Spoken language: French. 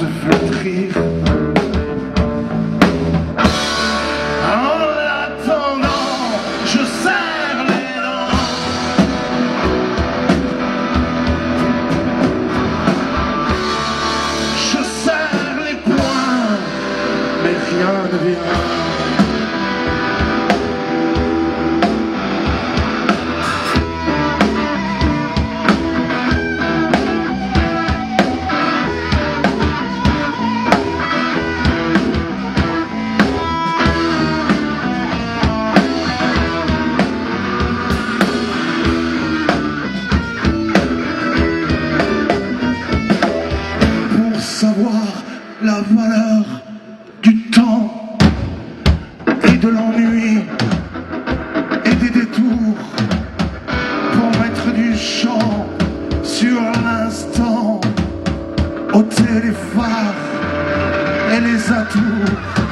se. En l'attendant, je serre les dents. Je serre les poings, mais rien ne vient. de l'ennui et des détours pour mettre du chant sur l'instant, ôter les et les atours.